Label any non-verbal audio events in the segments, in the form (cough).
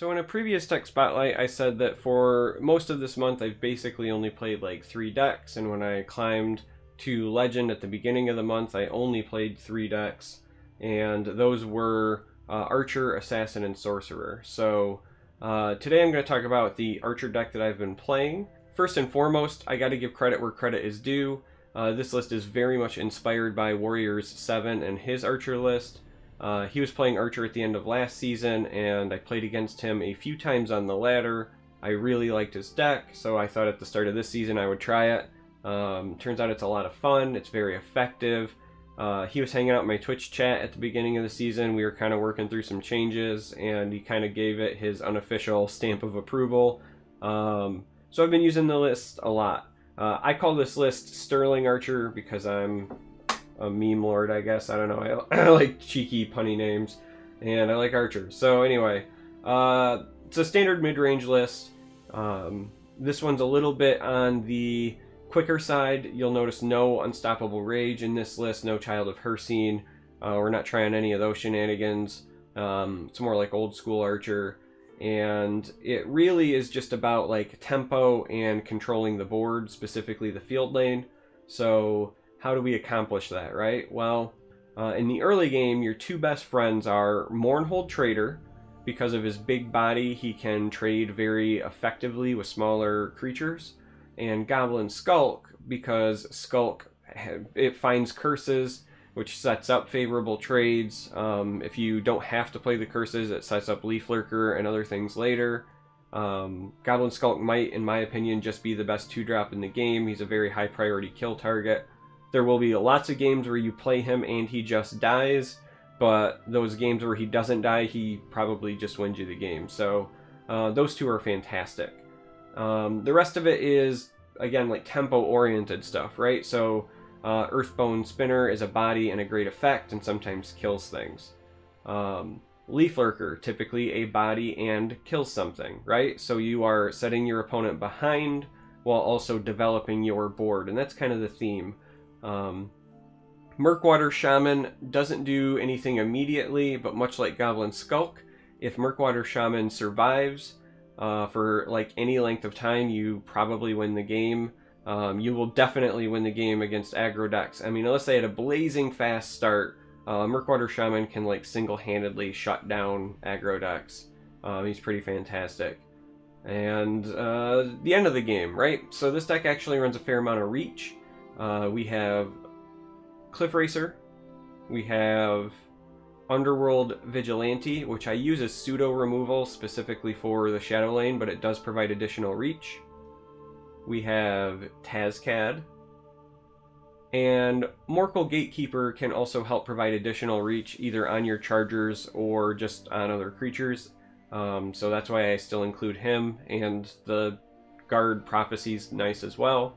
So in a previous deck spotlight, I said that for most of this month, I've basically only played like three decks, and when I climbed to Legend at the beginning of the month, I only played three decks, and those were uh, Archer, Assassin, and Sorcerer. So uh, today I'm going to talk about the Archer deck that I've been playing. First and foremost, I got to give credit where credit is due. Uh, this list is very much inspired by Warriors 7 and his Archer list. Uh, he was playing Archer at the end of last season, and I played against him a few times on the ladder. I really liked his deck, so I thought at the start of this season I would try it. Um, turns out it's a lot of fun, it's very effective. Uh, he was hanging out in my Twitch chat at the beginning of the season. We were kind of working through some changes, and he kind of gave it his unofficial stamp of approval. Um, so I've been using the list a lot. Uh, I call this list Sterling Archer because I'm a meme lord, I guess. I don't know. I, (laughs) I like cheeky, punny names, and I like Archer. So anyway, uh, it's a standard mid-range list. Um, this one's a little bit on the quicker side. You'll notice no Unstoppable Rage in this list, no Child of Hircine. Uh, we're not trying any of those shenanigans. Um, it's more like old school Archer. And it really is just about like tempo and controlling the board, specifically the field lane. So how do we accomplish that, right? Well, uh, in the early game, your two best friends are Mournhold Traitor. Because of his big body, he can trade very effectively with smaller creatures. And Goblin Skulk, because Skulk it finds curses, which sets up favorable trades. Um, if you don't have to play the curses, it sets up Leaf Lurker and other things later. Um, Goblin Skulk might, in my opinion, just be the best two drop in the game. He's a very high priority kill target. There will be lots of games where you play him and he just dies, but those games where he doesn't die, he probably just wins you the game. So uh, those two are fantastic. Um, the rest of it is, again, like tempo-oriented stuff, right? So uh, Earthbone Spinner is a body and a great effect and sometimes kills things. Um, Leaf Lurker, typically a body and kills something, right? So you are setting your opponent behind while also developing your board, and that's kind of the theme. Um, Murkwater Shaman doesn't do anything immediately, but much like Goblin Skulk, if Murkwater Shaman survives uh, for like any length of time, you probably win the game. Um, you will definitely win the game against aggro decks. I mean, unless they had a blazing fast start, uh, Murkwater Shaman can like single-handedly shut down aggro decks. Um, he's pretty fantastic. And uh, the end of the game, right? So this deck actually runs a fair amount of reach. Uh, we have Cliff Racer. We have Underworld Vigilante, which I use as pseudo removal specifically for the Shadow Lane, but it does provide additional reach. We have Tazkad. And Morkul Gatekeeper can also help provide additional reach either on your chargers or just on other creatures. Um, so that's why I still include him, and the Guard Prophecy's nice as well.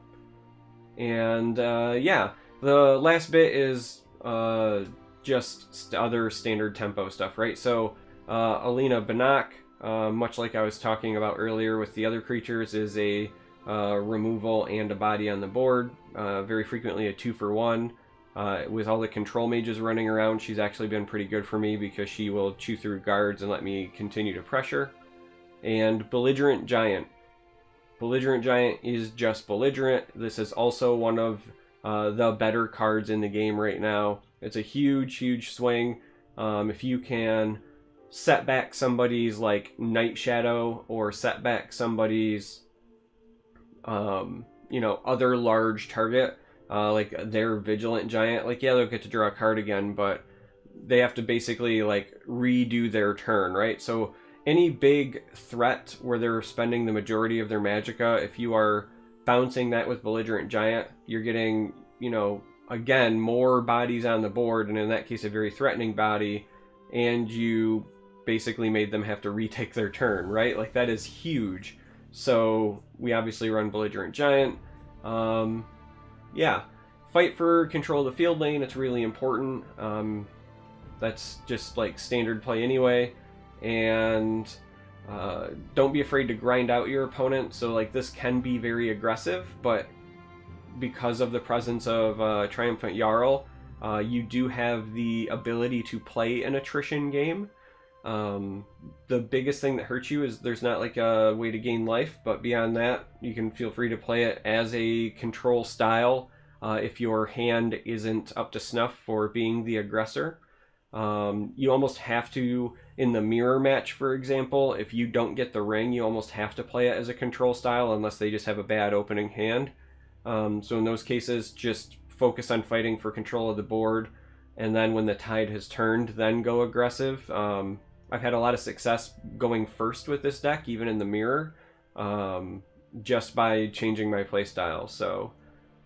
And uh, yeah, the last bit is uh, just st other standard tempo stuff, right? So uh, Allena Benoch, uh, much like I was talking about earlier with the other creatures, is a uh, removal and a body on the board. Uh, very frequently a two for one. Uh, with all the control mages running around, she's actually been pretty good for me because she will chew through guards and let me continue to pressure. And Belligerent Giant. Belligerent Giant is just belligerent. This is also one of uh, the better cards in the game right now. It's a huge, huge swing. Um, if you can set back somebody's like Night Shadow or set back somebody's um, you know, other large target, uh, like their Vigilant Giant, like yeah, they'll get to draw a card again, but they have to basically like redo their turn, right? So any big threat where they're spending the majority of their magicka, if you are bouncing that with Belligerent Giant, you're getting, you know, again, more bodies on the board, and in that case, a very threatening body, and you basically made them have to (laughs) retake their turn, right? Like, that is huge. So, we obviously run Belligerent Giant. Um, yeah. Fight for control of the field lane, it's really important. Um, that's just, like, standard play anyway and uh, don't be afraid to grind out your opponent. So like this can be very aggressive, but because of the presence of uh, Triumphant Jarl, uh, you do have the ability to play an attrition game. Um, the biggest thing that hurts you is there's not like a way to gain life, but beyond that, you can feel free to play it as a control style uh, if your hand isn't up to snuff for being the aggressor. Um, you almost have to, in the mirror match, for example, if you don't get the ring, you almost have to play it as a control style unless they just have a bad opening hand. Um, so in those cases, just focus on fighting for control of the board, and then when the tide has turned, then go aggressive. Um, I've had a lot of success going first with this deck, even in the mirror, um, just by changing my playstyle. So,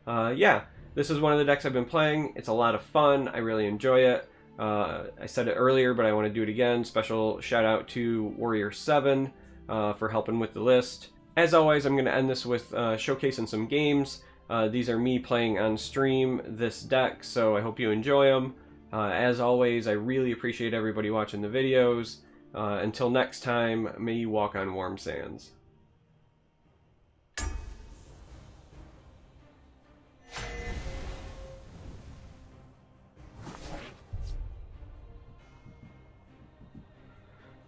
uh, yeah, this is one of the decks I've been playing. It's a lot of fun. I really enjoy it. Uh, I said it earlier, but I want to do it again. Special shout out to Warrior 7 uh, for helping with the list. As always, I'm going to end this with uh, showcasing some games. Uh, these are me playing on stream this deck, so I hope you enjoy them. Uh, as always, I really appreciate everybody watching the videos. Uh, until next time, may you walk on warm sands.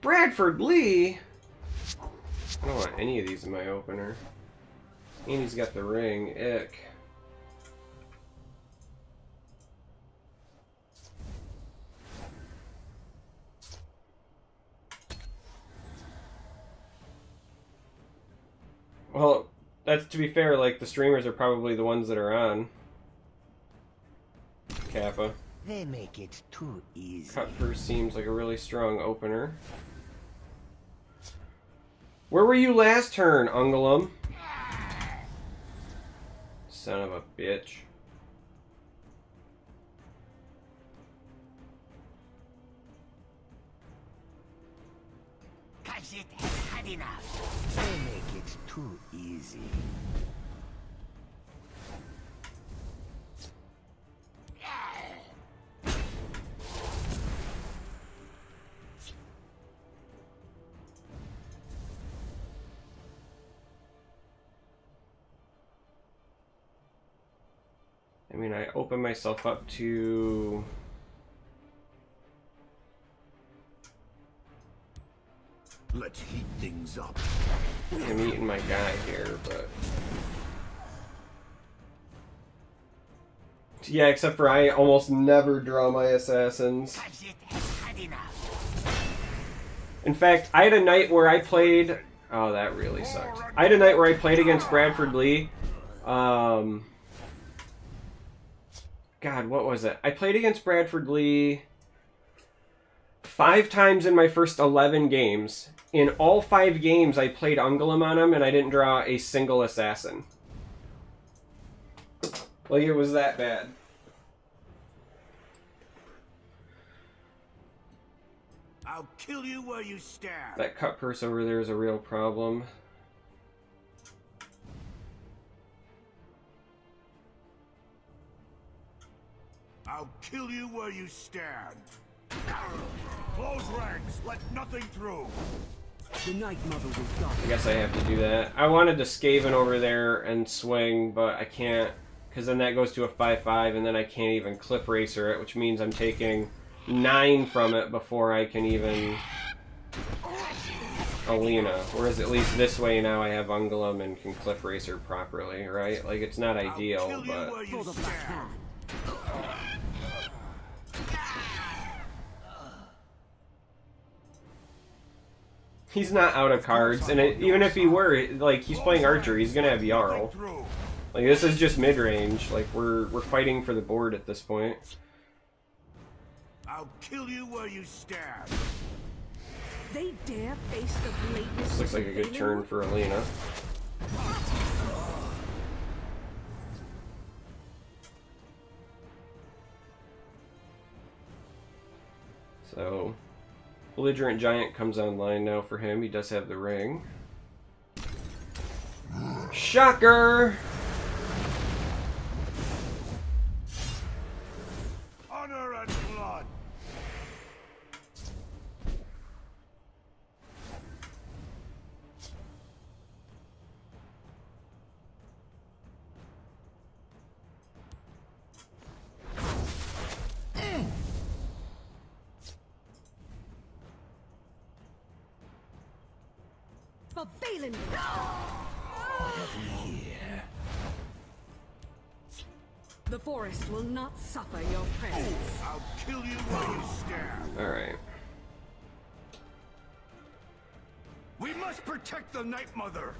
Bradford Lee? I don't want any of these in my opener. And he's got the ring. Ick. Well, that's to be fair, like, the streamers are probably the ones that are on. Kappa. They make it too easy. Cut first seems like a really strong opener. Where were you last turn, Ungolim? Son of a bitch. Cause it has had enough. Easy. I mean, I open myself up to... Let's heat things up. I'm eating my guy here, but... Yeah, except for I almost never draw my assassins. In fact, I had a night where I played... Oh, that really sucked. I had a night where I played against Bradford Lee. Um... God, what was it? I played against Bradford Lee five times in my first 11 games. In all five games, I played Ungolim on him, and I didn't draw a single assassin. Like, it was that bad. I'll kill you where you stand. That cut purse over there is a real problem. I'll kill you where you stand. Close ranks. Let nothing through. The Night Mother will guard. I guess I have to do that. I wanted to Skaven over there and swing, but I can't, because then that goes to a 5-5, and then I can't even Cliff Racer it, which means I'm taking 9 from it before I can even Alina. Whereas at least this way now I have Ungolim and can Cliff Racer properly, right? Like, it's not I'll ideal, kill you but... where you For the Black stand. Hand. He's not out of cards, and it, even if he were, like, he's playing Archer, he's gonna have Jarl. Like, this is just mid-range. Like, we're, we're fighting for the board at this point. I'll kill you where you stand. They dare face the blatant. This looks like a good turn for Alina. Belligerent Giant comes online now for him. He does have the ring. Shocker! For Valen. The forest will not suffer your presence. Oh, I'll kill you while you stand. Alright. We must protect the Night Mother.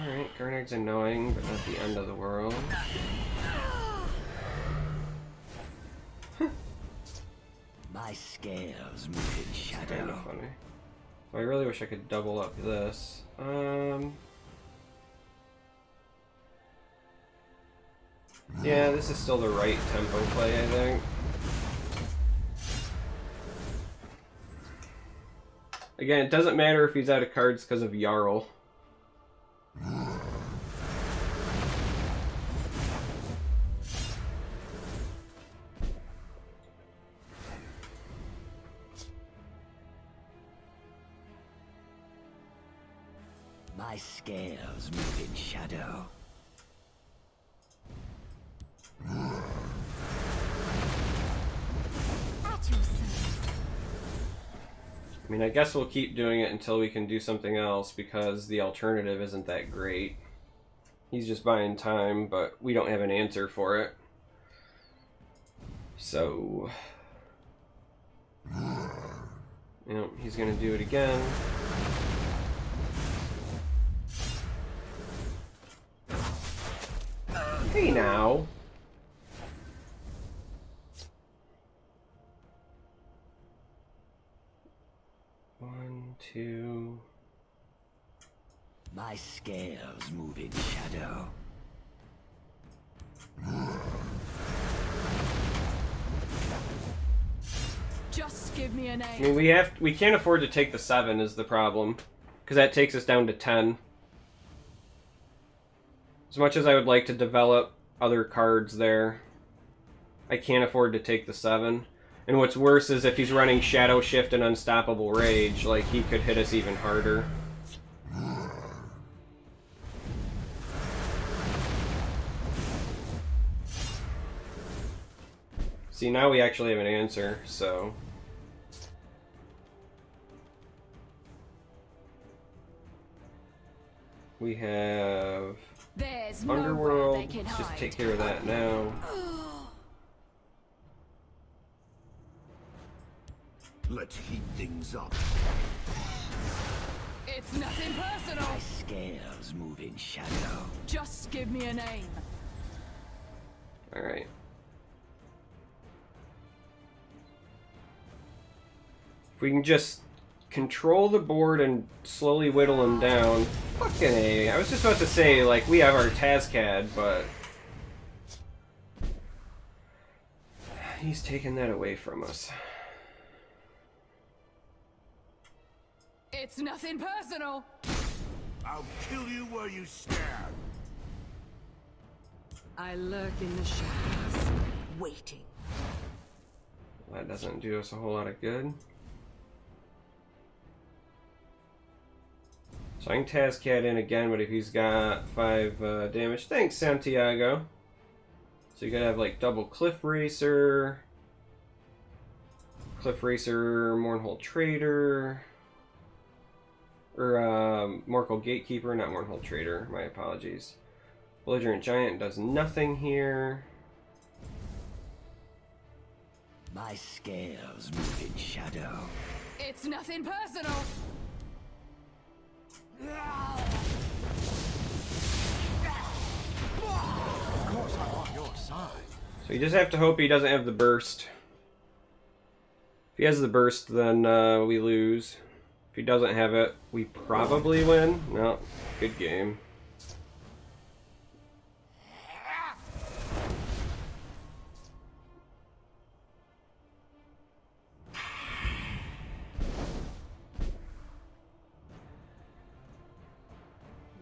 Alright, Garnag's annoying, but not the end of the world. (laughs) My scales move in Kind shadow. of funny. I really wish I could double up this. Um. Yeah, this is still the right tempo play, I think. Again, it doesn't matter if he's out of cards because of Jarl. Guess we'll keep doing it until we can do something else because the alternative isn't that great. He's just buying time, but we don't have an answer for it. So. Yep, he's gonna do it again. Hey now! One, two. My scales move in shadow. Just give me a I name. mean, we have we can't afford to take the seven is the problem, because that takes us down to ten. As much as I would like to develop other cards there, I can't afford to take the seven. And what's worse is if he's running Shadow Shift and Unstoppable Rage, like he could hit us even harder. See, now we actually have an answer, so. We have There's Underworld. Let's just take care of that now. Let's heat things up. It's nothing personal. My scales move in shadow. Just give me a name. Alright. If we can just control the board and slowly whittle him down. Fucking A. I was just about to say, like, we have our Tazkad, but. He's taking that away from us. It's nothing personal. I'll kill you where you stand. I lurk in the shadows, waiting. That doesn't do us a whole lot of good. So I can Tazkad in again, but if he's got 5 uh, damage... Thanks, Santiago! So you gotta have, like, double Cliff Racer... Cliff Racer, Mournhold Traitor... Or, um, Morkul Gatekeeper, not Mournhold Traitor, my apologies. Belligerent Giant does nothing here. My scales move in shadow. It's nothing personal. Of course I'm on your side. So you just have to hope he doesn't have the burst. If he has the burst, then uh, we lose. If he doesn't have it, we probably win. No, good game.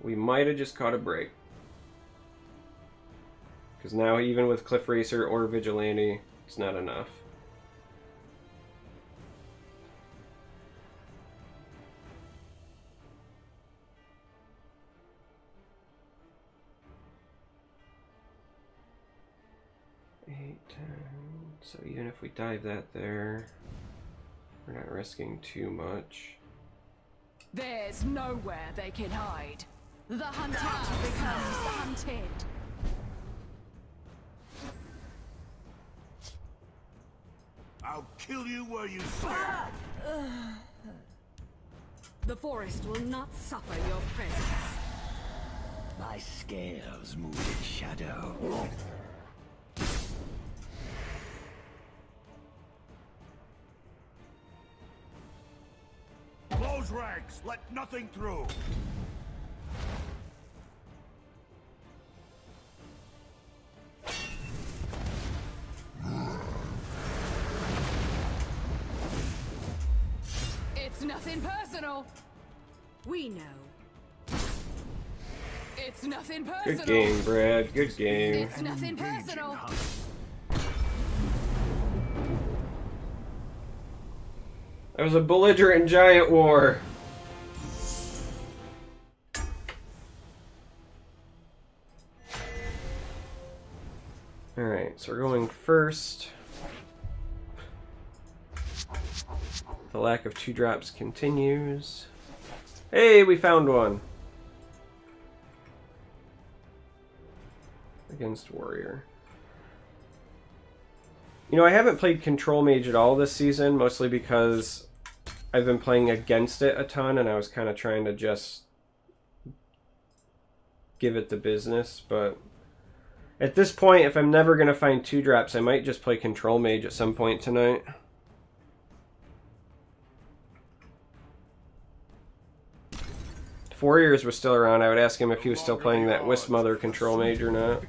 We might have just caught a break. Because now, even with Cliff Racer or Vigilante, it's not enough. Even if we dive that there, we're not risking too much. There's nowhere they can hide. The hunter becomes hunted. I'll kill you where you stand. (sighs) The forest will not suffer your presence. My scales move in shadow. Close ranks. Let nothing through. It's nothing personal. We know. It's nothing personal. Good game, Brad. Good game. It's nothing personal. That was a belligerent giant war. Alright, so we're going first. The lack of two drops continues. Hey, we found one. Against Warrior. You know, I haven't played Control Mage at all this season, mostly because I've been playing against it a ton, and I was kind of trying to just give it the business. But at this point, if I'm never going to find two drops, I might just play Control Mage at some point tonight. If Warriors was still around, I would ask him if he was still playing that Wisp Mother Control Mage or not.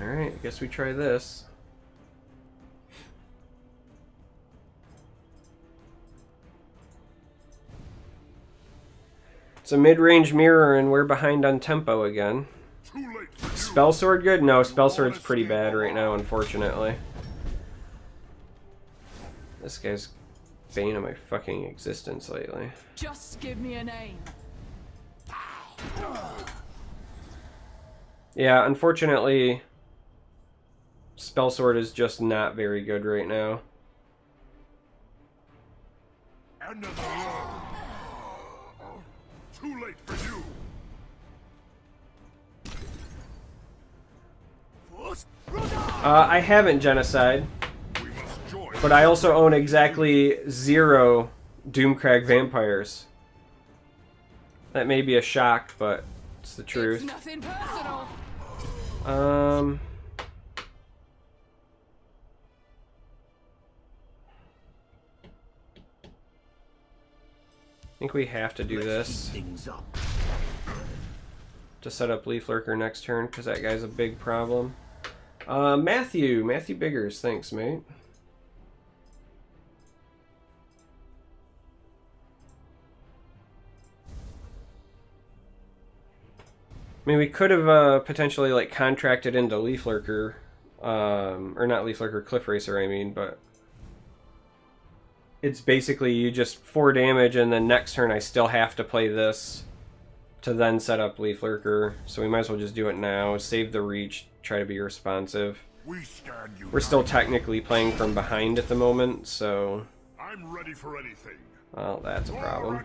Alright, I guess we try this. It's a mid-range mirror and we're behind on tempo again. Too late for you. Spell sword good? No, spell sword's pretty bad right now, unfortunately. This guy's bane of my fucking existence lately. Just give me a name. Yeah, unfortunately, spell sword is just not very good right now. End of the road. Too late for you. Uh, I haven't genocide, we must join. but I also own exactly zero Doomcrag vampires. That may be a shock, but it's the It's truth. nothing personal. Um. I think we have to do this to set up Leaf Lurker next turn because that guy's a big problem. Uh, Matthew, Matthew Biggers, thanks, mate. I mean, we could have uh, potentially like contracted into Leaf Lurker, um, or not Leaf Lurker, Cliff Racer. I mean, but it's basically you just four damage, and then next turn I still have to play this to then set up Leaf Lurker. So we might as well just do it now. Save the reach. Try to be responsive. We stand. We're still technically playing from behind at the moment, so I'm ready for anything. well, that's a problem.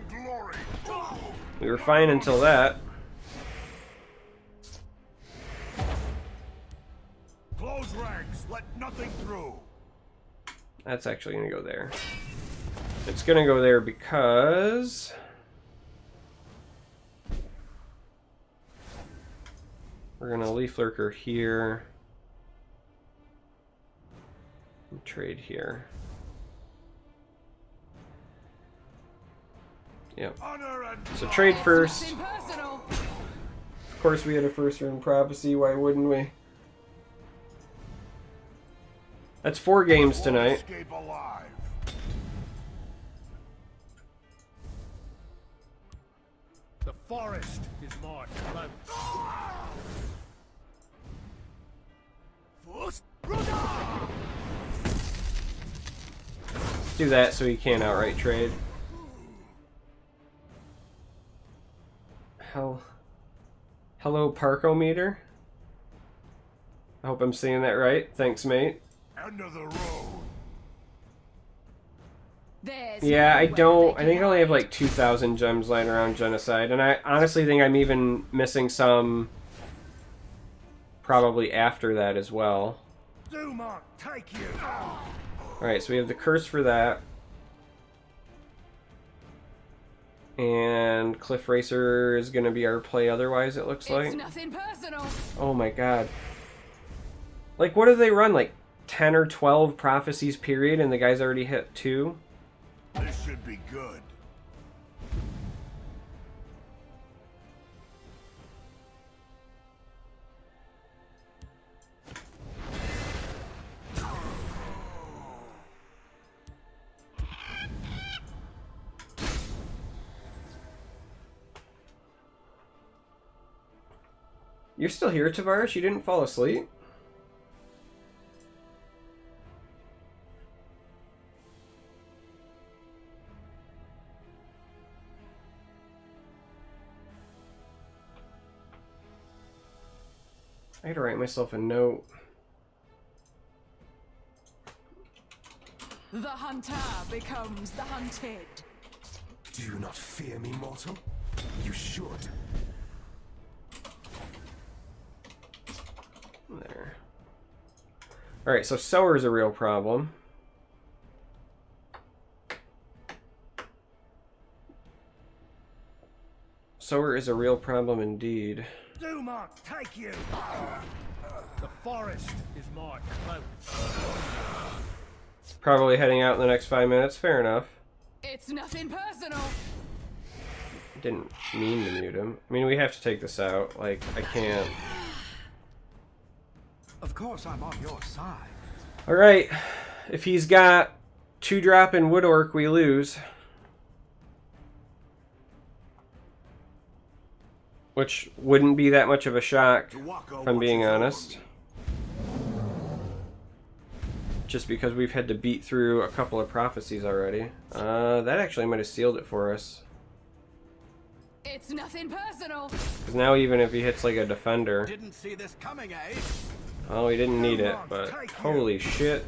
We were fine until that. Close ranks. Let nothing through. That's actually going to go there. It's going to go there because... We're going to Leaf Lurker here. And trade here. Yep. So trade first. Of course we had a first rune prophecy, why wouldn't we? That's four games tonight. The forest is my close. First, Do that so he can't outright trade. Hell. Hello, Parkometer? I hope I'm saying that right. Thanks, mate. End of the road. There's Yeah, I don't. I think I only have like 2,000 gems lying around Genocide, and I honestly think I'm even missing some probably after that as well. Dumont, take you! Alright, so we have the curse for that. And Cliff Racer is going to be our play otherwise, it looks It's like. nothing personal. Oh my god. Like, what do they run? Like 10 or 12 prophecies period, and the guy's already hit two? This should be good. You're still here, Tavares? You didn't fall asleep? Write myself a note. The hunter becomes the hunted. Do you not fear me, mortal? You should. There. Alright, so sower is a real problem. Sower is a real problem indeed. Dumont, take you! The forest is my cloak. Probably heading out in the next five minutes. Fair enough. It's nothing personal. Didn't mean to mute him. I mean, we have to take this out. Like, I can't. Of course, I'm on your side. Alright. If he's got two drop in Wood Orc, we lose. Which wouldn't be that much of a shock, if I'm being honest. Just because we've had to beat through a couple of prophecies already. Uh, that actually might have sealed it for us. It's nothing personal. Because now even if he hits like a defender... Didn't see this coming, eh? Oh, we didn't need it, but holy shit.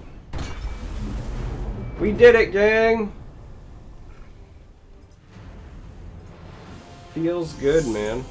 We did it, gang! Feels good, man.